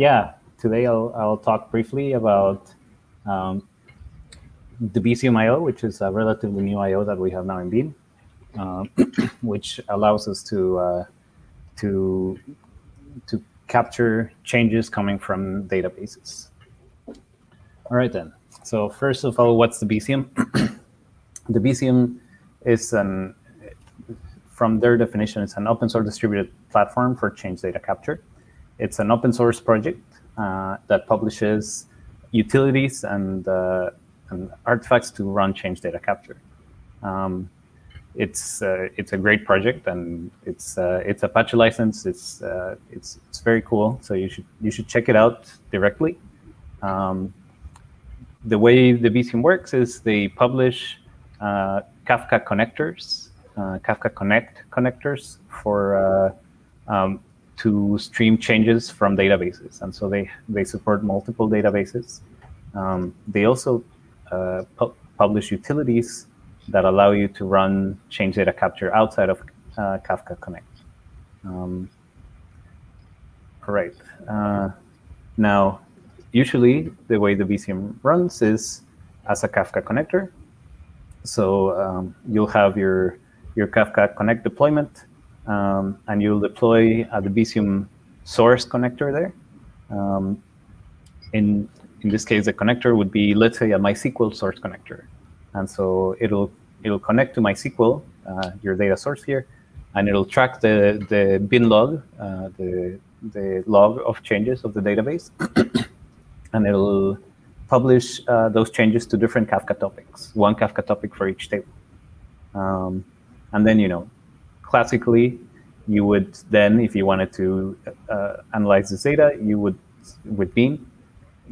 yeah, today I'll, I'll talk briefly about um, the Debezium IO, which is a relatively new IO that we have now in Beam, uh, which allows us to uh, to to capture changes coming from databases. All right then. So first of all, what's the Debezium? the Debezium is an from their definition, it's an open source distributed platform for change data capture. It's an open source project uh, that publishes utilities and, uh, and, artifacts to run change data capture. Um, it's uh, it's a great project and it's uh, it's Apache license. It's uh, it's it's very cool. So you should you should check it out directly. Um, the way the Debezium works is they publish uh, Kafka connectors Kafka Connect connectors for um, to stream changes from databases. And so they, they support multiple databases. Um, they also uh, pu publish utilities that allow you to run change data capture outside of uh, Kafka Connect. Um, all right. Uh, now, usually the way the Debezium runs is as a Kafka connector. So um, you'll have your your Kafka Connect deployment, um, and you'll deploy the Debezium source connector there. Um, in in this case, the connector would be, let's say, a MySQL source connector, and so it'll it'll connect to MySQL, uh, your data source here, and it'll track the the bin log, uh, the the log of changes of the database, and it'll publish uh, those changes to different Kafka topics, one Kafka topic for each table. Um, and then, you know, classically, you would then, if you wanted to uh, analyze this data, you would, with Beam,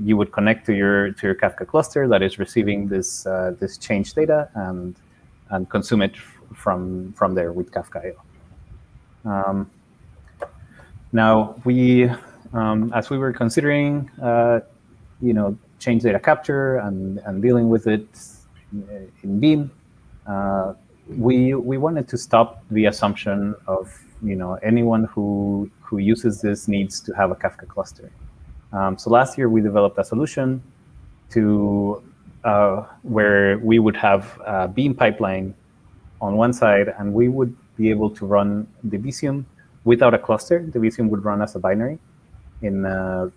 you would connect to your to your Kafka cluster that is receiving this uh, this change data and and consume it from from there with Kafka. Um, now we, um, as we were considering, uh, you know, change data capture and and dealing with it in, in Beam, uh, we we wanted to stop the assumption of you know anyone who who uses this needs to have a Kafka cluster. Um, so last year we developed a solution to uh, where we would have a Beam pipeline on one side, and we would be able to run Debezium without a cluster. Debezium would run as a binary in uh,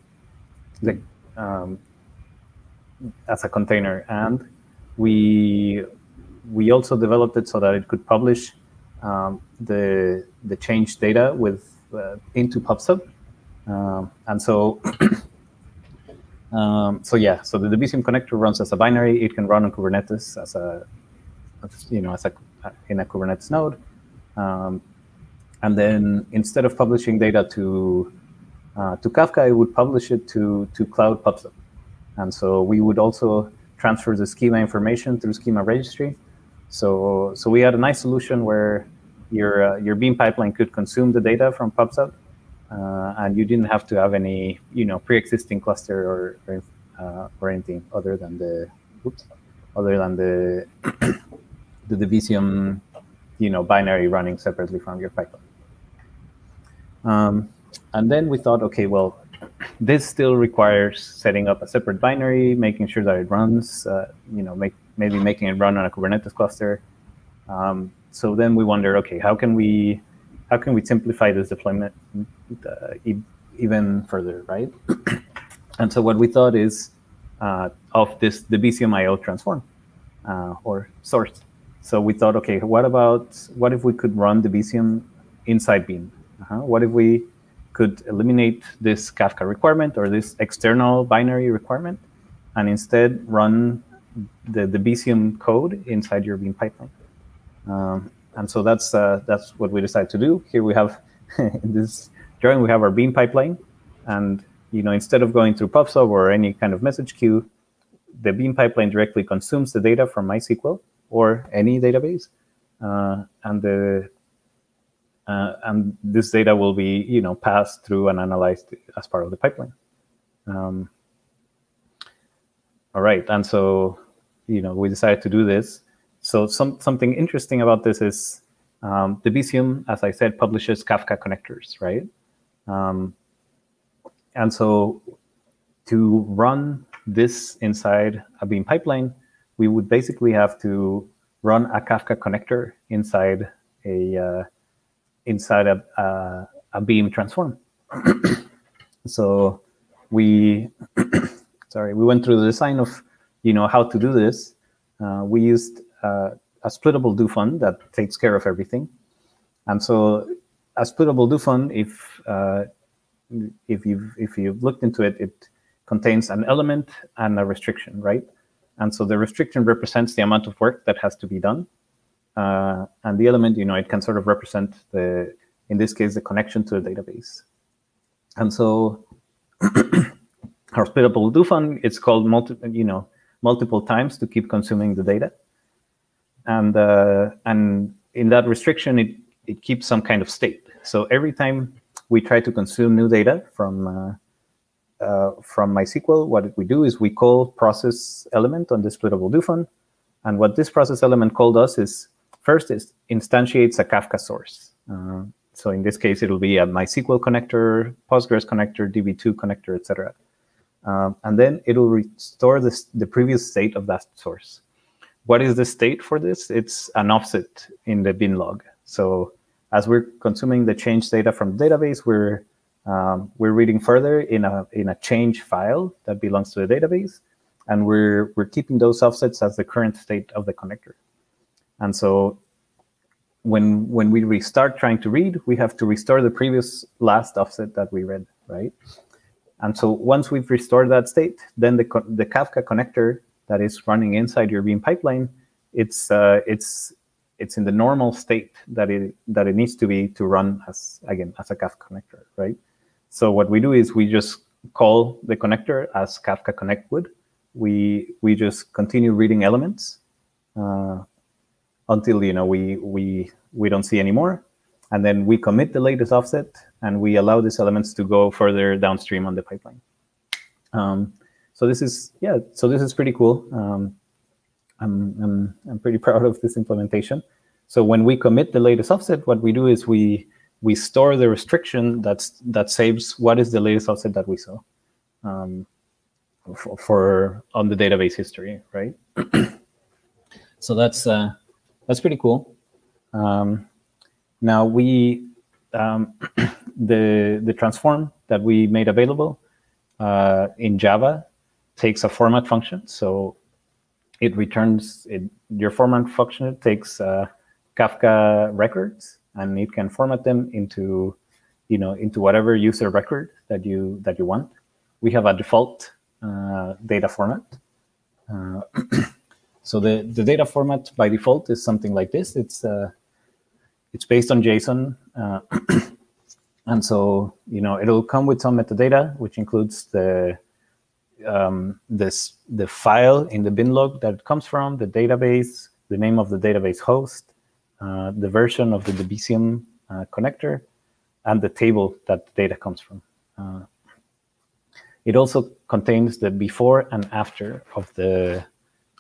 the um, as a container, and we we also developed it so that it could publish um, the the change data with uh, into PubSub, um, and so um, so yeah, so the Debezium connector runs as a binary. It can run on Kubernetes as a you know as a in a Kubernetes node, um, and then instead of publishing data to uh, to Kafka, it would publish it to to Cloud PubSub, and so we would also transfer the schema information through schema registry so, so we had a nice solution where your uh, your Beam pipeline could consume the data from PubSub, uh, and you didn't have to have any you know pre-existing cluster or or, uh, or anything other than the oops, other than the the Debezium you know binary running separately from your pipeline. Um, and then we thought, okay, well, this still requires setting up a separate binary, making sure that it runs, uh, you know, make maybe making it run on a Kubernetes cluster. Um, so then we wonder, okay, how can we how can we simplify this deployment uh, e even further, right? and so what we thought is uh, of this the Debezium IO transform uh, or source. So we thought, okay, what about what if we could run the Debezium inside Beam? -huh. What if we could eliminate this Kafka requirement or this external binary requirement and instead run the, the Debezium code inside your Beam pipeline. Um, and so that's uh, that's what we decided to do. Here we have in this drawing we have our Beam pipeline, and you know instead of going through PubSub or any kind of message queue, the Beam pipeline directly consumes the data from MySQL or any database, uh, and the uh, and this data will be you know passed through and analyzed as part of the pipeline. Um, all right, and so you know we decided to do this. So some something interesting about this is um, Debezium, as I said, publishes Kafka connectors, right? Um, and so to run this inside a Beam pipeline, we would basically have to run a Kafka connector inside a uh, inside a, a, a Beam transform. so we sorry we went through the design of you know how to do this. Uh, we used uh, a splittable DoFn that takes care of everything, and so a splittable DoFn if uh, if you've if you've looked into it, it contains an element and a restriction, right? And so the restriction represents the amount of work that has to be done. Uh, and the element, you know, it can sort of represent the, in this case, the connection to the database. And so DoFn, it's called multi, you know, multiple times to keep consuming the data. And uh, and in that restriction, it, it keeps some kind of state. So every time we try to consume new data from uh, uh, from MySQL, what we do is we call process element on this splittable DoFn. And what this process element called does is first is instantiates a Kafka source. Uh, so in this case, it'll be a MySQL connector, Postgres connector, DB2 connector, etc. Um, and then it'll restore this, the previous state of that source. What is the state for this? It's an offset in the bin log. So as we're consuming the change data from the database, we're um, we're reading further in a in a change file that belongs to the database, and we're we're keeping those offsets as the current state of the connector. And so when when we restart trying to read, we have to restore the previous last offset that we read, right? And so once we've restored that state, then the the Kafka connector that is running inside your Beam pipeline, it's uh, it's it's in the normal state that it that it needs to be to run as again as a Kafka connector, right? So what we do is we just call the connector as Kafka connect would. We we just continue reading elements uh, until you know we we we don't see anymore, and then we commit the latest offset and we allow these elements to go further downstream on the pipeline. Um, so this is yeah, so this is pretty cool. Um, I'm, I'm, I'm pretty proud of this implementation. So when we commit the latest offset, what we do is we we store the restriction that's that saves what is the latest offset that we saw um, for, for, on the database history, right? so that's uh, that's pretty cool. Um, now we um, the the transform that we made available uh, in Java takes a format function. So it returns it, your format function it takes uh, Kafka records and it can format them into you know into whatever user record that you that you want. We have a default uh, data format. Uh, so the the data format by default is something like this. It's uh, it's based on JSON. Uh, and so, you know, it'll come with some metadata, which includes the um, this the file in the bin log that it comes from, the database, the name of the database host, uh, the version of the Debezium uh, connector, and the table that the data comes from. Uh, it also contains the before and after of the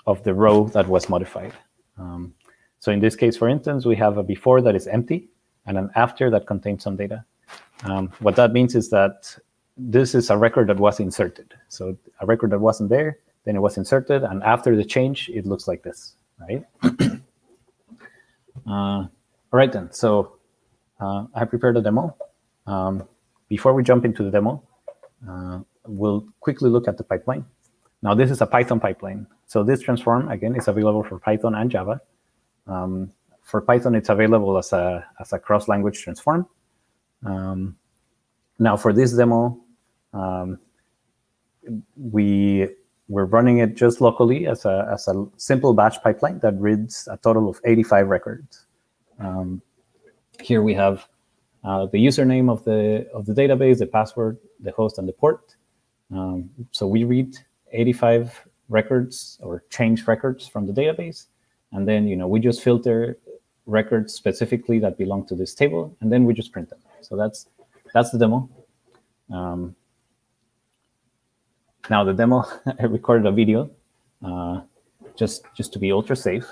of the row that was modified. Um, so in this case, for instance, we have a before that is empty and an after that contains some data. Um, what that means is that this is a record that was inserted. So a record that wasn't there, then it was inserted, and after the change, it looks like this, right? uh, all right then, so uh, I prepared a demo. Um, before we jump into the demo, uh, we'll quickly look at the pipeline. Now this is a Python pipeline. So this transform, again, is available for Python and Java. Um, for Python, it's available as a, as a cross-language transform. Um, now for this demo, um, we we're running it just locally as a as a simple batch pipeline that reads a total of 85 records. Um, here we have uh, the username of the of the database, the password, the host, and the port. Um, so we read 85 records or change records from the database, and then you know we just filter records specifically that belong to this table, and then we just print them. So that's that's the demo. Um, now the demo, I recorded a video uh, just just to be ultra safe,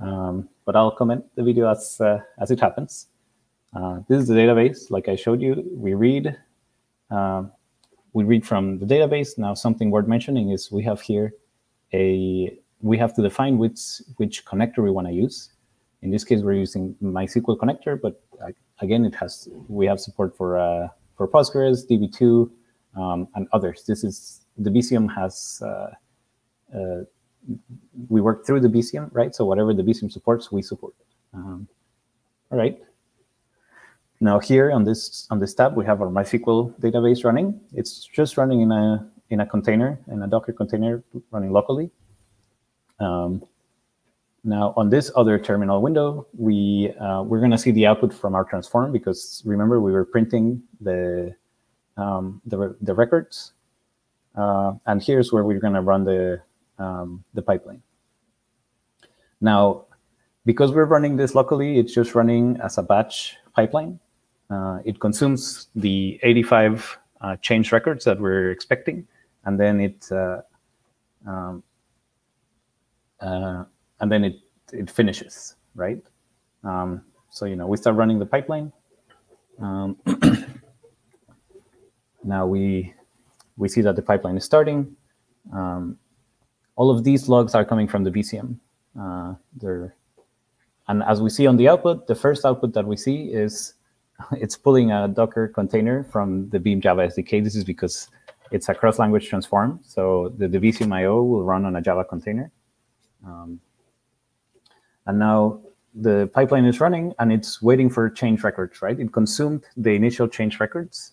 um, but I'll comment the video as uh, as it happens. Uh, this is the database, like I showed you. We read um, we read from the database. Now, something worth mentioning is we have here a we have to define which which connector we want to use. In this case, we're using MySQL connector, but again, it has we have support for uh, for Postgres, DB2, um, and others. This is the Debezium has uh, uh, we work through the Debezium, right? So whatever the Debezium supports, we support. Um, all right. Now here on this on this tab, we have our MySQL database running. It's just running in a in a container, in a Docker container running locally. Um, now on this other terminal window, we uh, we're going to see the output from our transform because remember we were printing the um, the the records, uh, and here's where we're going to run the um, the pipeline. Now, because we're running this locally, it's just running as a batch pipeline. Uh, it consumes the 85 uh, change records that we're expecting, and then it uh, um, uh, and then it it finishes right. Um, so you know we start running the pipeline. Um, now we we see that the pipeline is starting. Um, all of these logs are coming from the Debezium. Uh, they're, and as we see on the output, the first output that we see is it's pulling a Docker container from the Beam Java SDK. This is because it's a cross-language transform. So the, the Debezium IO will run on a Java container. Um, and now the pipeline is running and it's waiting for change records, right? It consumed the initial change records.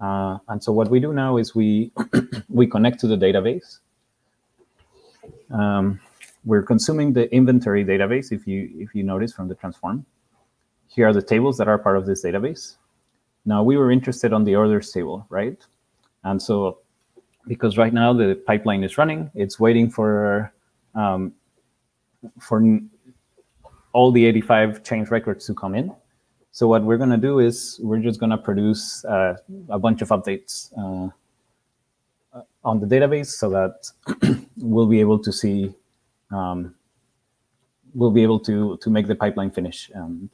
Uh, and so what we do now is we we connect to the database. Um, we're consuming the inventory database, if you if you notice from the transform. Here are the tables that are part of this database. Now we were interested on the orders table, right? And so because right now the pipeline is running, it's waiting for um, for all the 85 change records to come in. So what we're going to do is we're just going to produce uh, a bunch of updates uh, on the database so that we'll be able to see, um, we'll be able to, to make the pipeline finish. And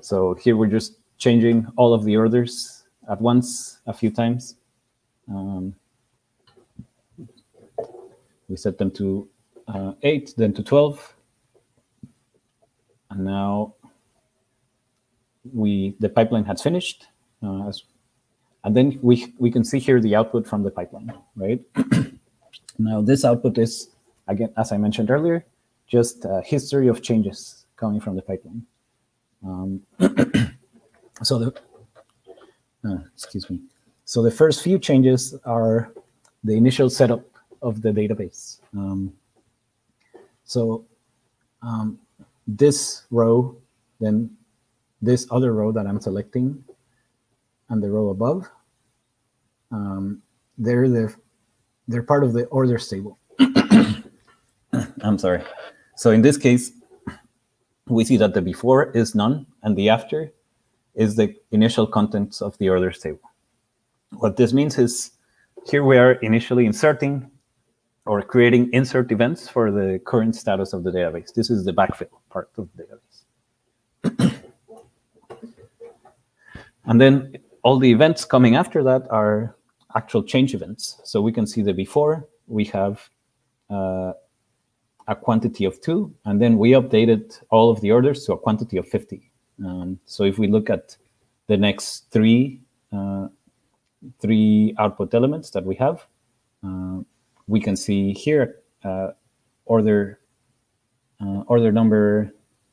so here we're just changing all of the orders at once a few times. Um, we set them to uh, 8, then to 12. And now we the pipeline has finished. Uh, and then we, we can see here the output from the pipeline, right? now this output is, again, as I mentioned earlier, just a history of changes coming from the pipeline. Um, so the, uh, excuse me. So the first few changes are the initial setup of the database. Um, so um, this row, then this other row that I'm selecting, and the row above, um, they're the they're part of the orders table. I'm sorry. So in this case, we see that the before is none and the after is the initial contents of the orders table. What this means is here we are initially inserting or creating insert events for the current status of the database. This is the backfill part of the database. and then all the events coming after that are actual change events. So we can see the before, we have uh, a quantity of two, and then we updated all of the orders to a quantity of 50. Um, so if we look at the next three, uh, three output elements that we have, uh, we can see here uh, order uh, order number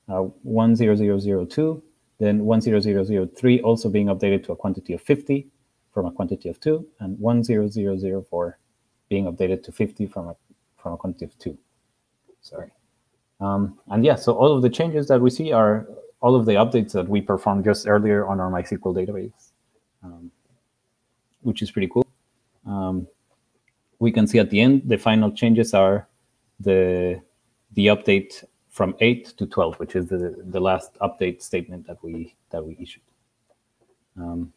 uh, 10002, then 10003 also being updated to a quantity of 50 from a quantity of 2, and 10004 being updated to 50 from a, from a quantity of 2 sorry. Um, and yeah, so all of the changes that we see are all of the updates that we performed just earlier on our MySQL database, um, which is pretty cool. Um, we can see at the end, the final changes are the, the update from 8 to 12, which is the, the last update statement that we, that we issued. Um,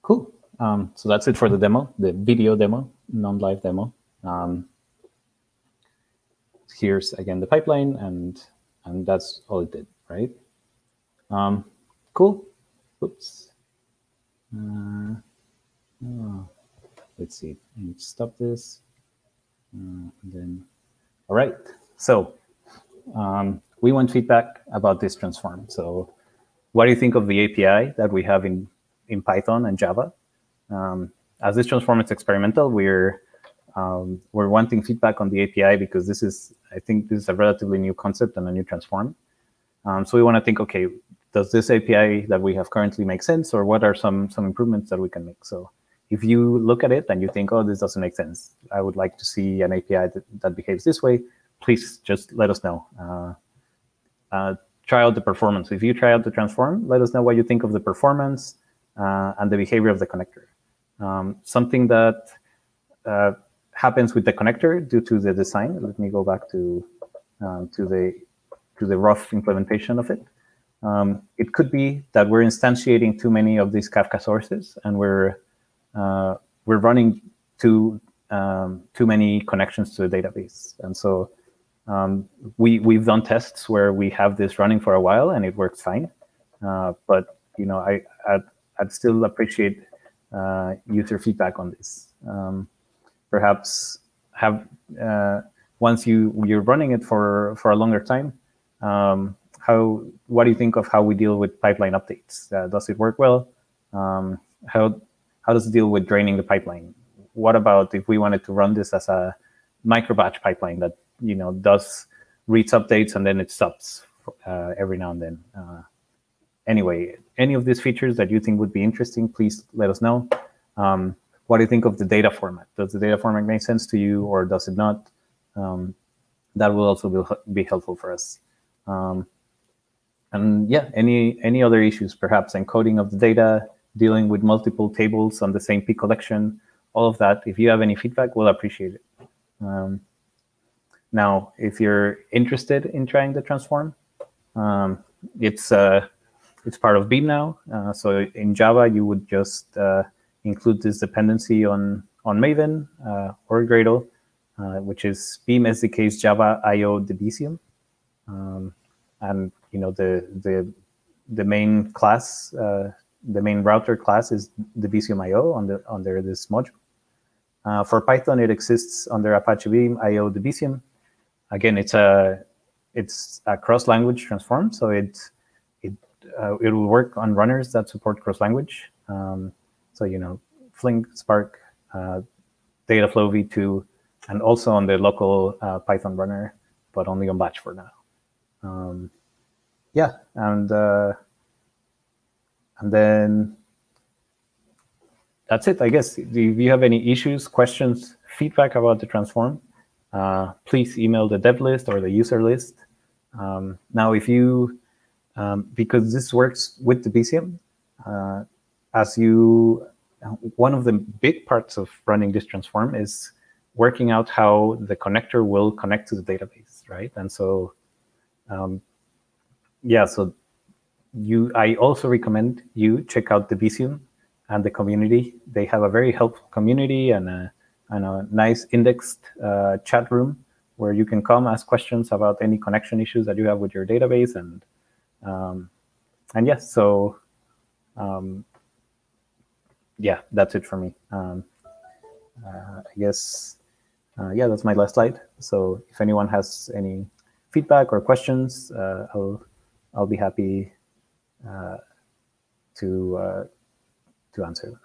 cool. Um, so that's it for the demo, the video demo, non-live demo. Um, here's again the pipeline, and and that's all it did, right? Um, cool. Oops. Uh, Uh, let's see. I need to stop this. Uh, then, all right. So um, we want feedback about this transform. So what do you think of the API that we have in, in Python and Java? Um, as this transform is experimental, we're um, we're wanting feedback on the API because this is, I think this is a relatively new concept and a new transform. Um, so we want to think, okay, does this API that we have currently make sense or what are some, some improvements that we can make? So if you look at it and you think, oh, this doesn't make sense, I would like to see an API that, that behaves this way, please just let us know. Uh, uh, try out the performance. If you try out the transform, let us know what you think of the performance uh, and the behavior of the connector. Um, something that uh, happens with the connector due to the design. Let me go back to um, to the to the rough implementation of it. Um, it could be that we're instantiating too many of these Kafka sources, and we're uh, we're running too um, too many connections to the database. And so um, we we've done tests where we have this running for a while and it works fine. Uh, but you know, I I'd, I'd still appreciate uh, user feedback on this. Um, perhaps have uh, once you you're running it for for a longer time. Um, how what do you think of how we deal with pipeline updates? Uh, does it work well? Um, how how does it deal with draining the pipeline? What about if we wanted to run this as a micro batch pipeline that you know does reads updates and then it stops uh, every now and then? Uh, anyway, any of these features that you think would be interesting, please let us know. Um, what do you think of the data format? Does the data format make sense to you or does it not? Um, that will also be, be helpful for us. Um, and yeah, any any other issues, perhaps encoding of the data, dealing with multiple tables on the same PCollection, all of that. If you have any feedback, we'll appreciate it. Um, now, if you're interested in trying the transform, um, it's uh, it's part of Beam now. Uh, so in Java, you would just uh, include this dependency on on Maven uh, or Gradle, uh, which is Beam SDK's Java IO Debezium, um, and you know the the the main class, uh, the main router class is Debezium IO under under this module. Uh, for Python, it exists under Apache Beam IO Debezium. Again, it's a it's a cross-language transform, so it it uh, it will work on runners that support cross-language. Um, so, you know, Flink, Spark, uh, Dataflow v2, and also on the local uh, Python runner, but only on batch for now. Um, yeah, and uh, and then that's it, I guess. If you have any issues, questions, feedback about the transform, uh, please email the dev list or the user list. Um, now, if you, um, because this works with the Debezium, uh, as you, one of the big parts of running this transform is working out how the connector will connect to the database, right? And so, um, yeah, so you, I also recommend you check out Debezium and the community. They have a very helpful community and a, and a nice indexed uh, chat room where you can come ask questions about any connection issues that you have with your database and um, and yes, so um, yeah, that's it for me. Um, uh, I guess, uh, yeah, that's my last slide. So if anyone has any feedback or questions, uh, I'll I'll be happy to uh, to answer.